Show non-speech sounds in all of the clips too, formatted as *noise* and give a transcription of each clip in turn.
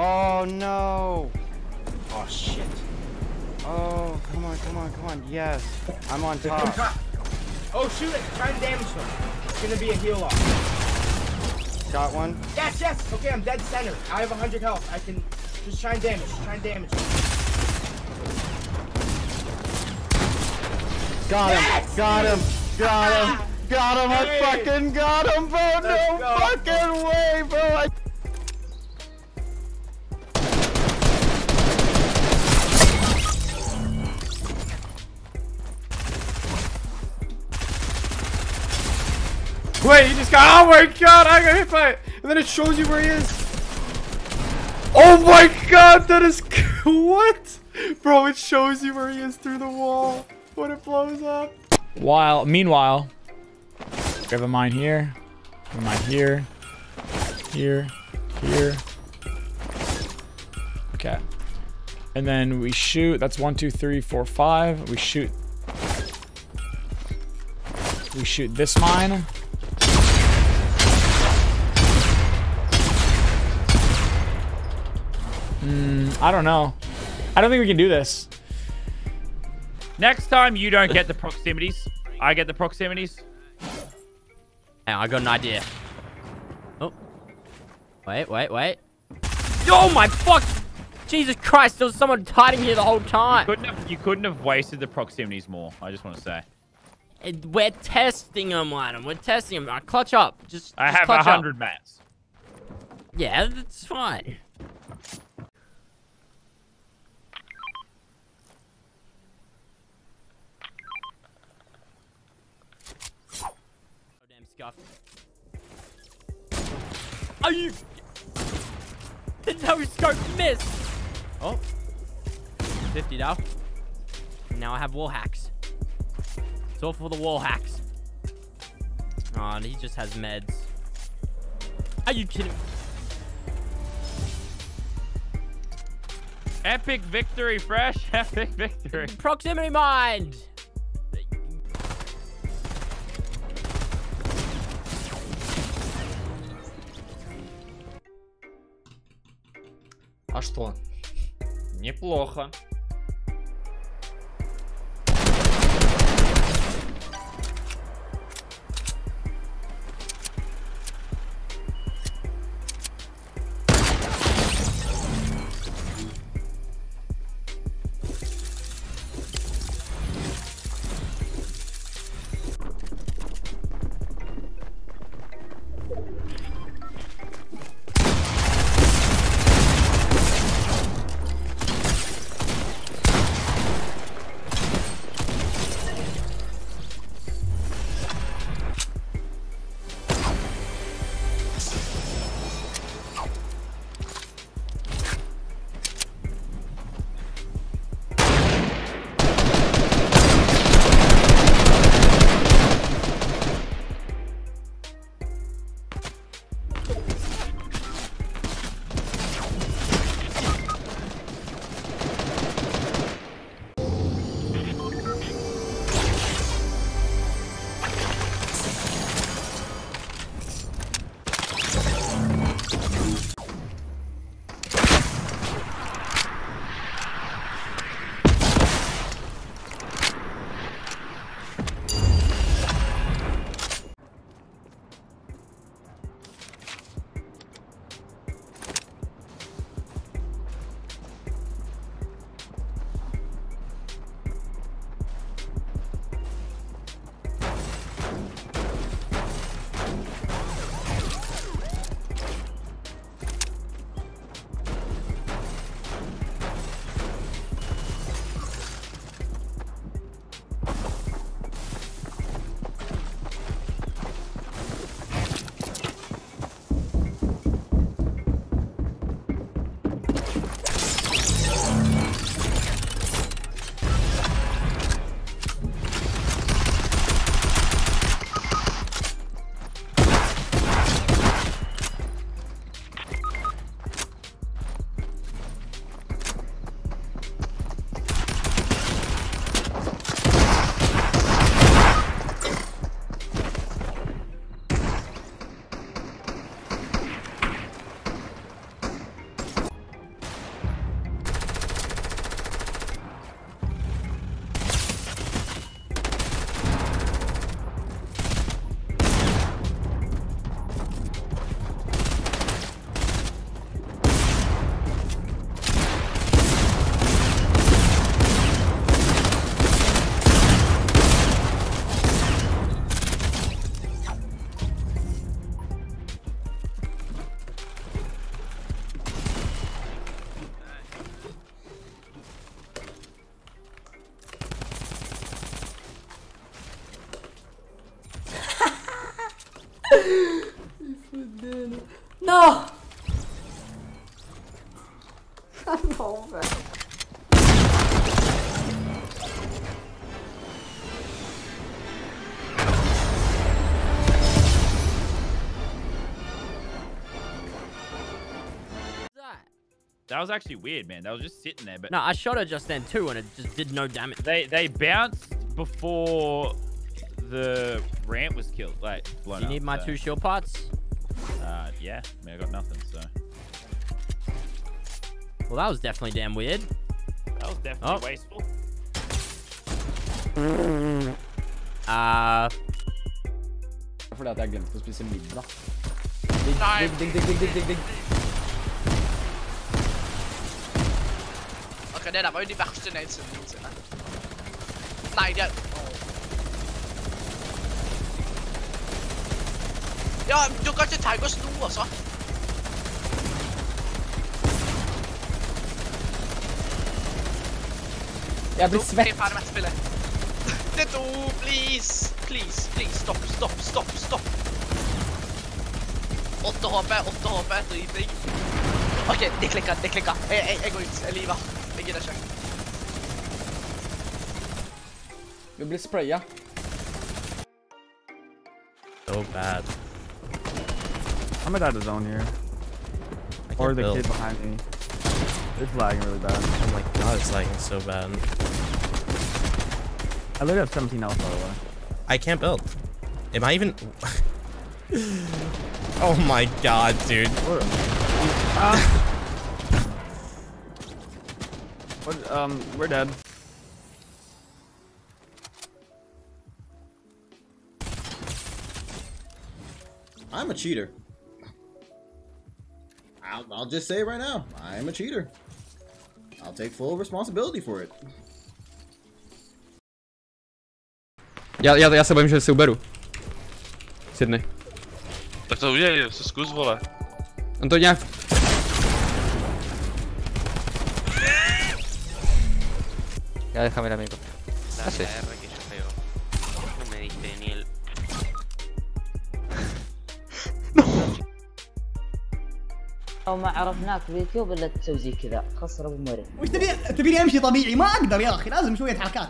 Oh no! Oh shit. Oh, come on, come on, come on. Yes, I'm on top. Oh shoot it! Try to damage him. It's gonna be a heal off. Got one. Yes, yes. Okay, I'm dead center. I have 100 health. I can just try and damage. Try and damage. him. Got him! Yes! Got him! Got him! *laughs* Got him! Hey! I fucking got him, bro! Let's No go. fucking way, bro! I Wait, he just got. Oh my god, I got hit by it. And then it shows you where he is. Oh my god, that is. *laughs* What? Bro, it shows you where he is through the wall when it blows up. While, meanwhile, grab a mine here, a mine here, here, here. Okay. And then we shoot. That's one, two, three, four, five. We shoot. We shoot this mine. Hmm, I don't know. I don't think we can do this. Next time you don't get the proximities, I get the proximities. Hang on, I got an idea. Oh. Wait, wait, wait. Oh my fuck! Jesus Christ, there was someone hiding here the whole time. Couldn't have, you couldn't have wasted the proximities more. I just want to say. And We're testing them, Adam. We're testing them. clutch up. Just, I just have a clutch up. hundred mats. Yeah, that's fine. Oh, damn scuff. Are you? The no scope missed. Oh. 50 now. Now I have wall hacks. It's all for the wall hacks. Oh, and he just has meds. Are you kidding? Epic victory, fresh. *laughs* Epic victory. Proximity mine. А что? Неплохо. That was actually weird, man. They were just sitting there, but No, I shot her just then too, and it just did no damage. they they bounced before the ramp was killed. Like blown Do you need up, my so, two shield parts? Uh, yeah. I mean, I got nothing. So Well, that was definitely damn weird. that was definitely Oh. wasteful. Uh, Fordi at jeg glemte å spise middag. Nei. Digg, digg, digg, digg, digg, digg, digg. Det der var jo de verste nadesene noensinne. Nei, de er... Ja, du kan ikke tagge oss nå, altså. Jeg blir svett. Jeg er ferdig med spillet. Det er to, please. Please, please, stopp, stopp, stopp, stopp. 8 HP, 8 HP, dritdigg. Ok, det klikker, det klikker. Jeg, jeg, jeg går ut, jeg liver. Jeg gidder ikke. Vi blir spraya. So bad. I'm gonna die to zone here. Or the build. kid behind me. It's lagging really bad. Oh my god, it's lagging so bad. I literally have 17 health by the way. I can't build. Am I even? *laughs* oh my god, dude. What, um, we're dead. I'm a cheater. I'll, I'll just say it right now. I'm a cheater. I'll take full responsibility for it. Já, já, já se bojím, že si uberu. Sydney. Tak to udělej, se zkus, vole. On to nějak... Ya déjame amigo. La R que yo pego. No me diste ni el... *laughs* لو ما عرفناك في اليوتيوب إلا تسوي زي كذا خسر أبو مرن وش تبي تبيني أمشي طبيعي؟ ما أقدر يا أخي لازم شوية حركات.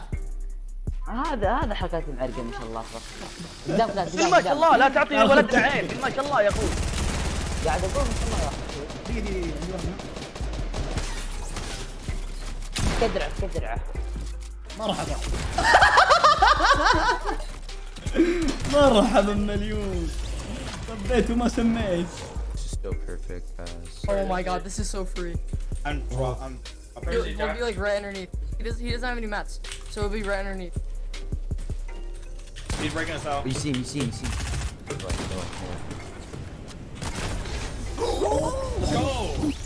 هذا هذا حركات العرقه ما شاء الله. قدام ما شاء الله لا تعطي ولدنا عين ما شاء الله يا أخوي قاعد أقول ما شاء الله. يا أخي دقيقة دقيقة. كدرعه كدرعه ما راح اقع *laughs* مرحبا مليون طبيت وما سميت So perfect, guys. Oh my god, this is so free. I'm, I'm, We'll, we'll be like right underneath. He doesn't, he doesn't have any mats, so we'll be right underneath. He's breaking us out. You see him, you see him, you see him. Let's go.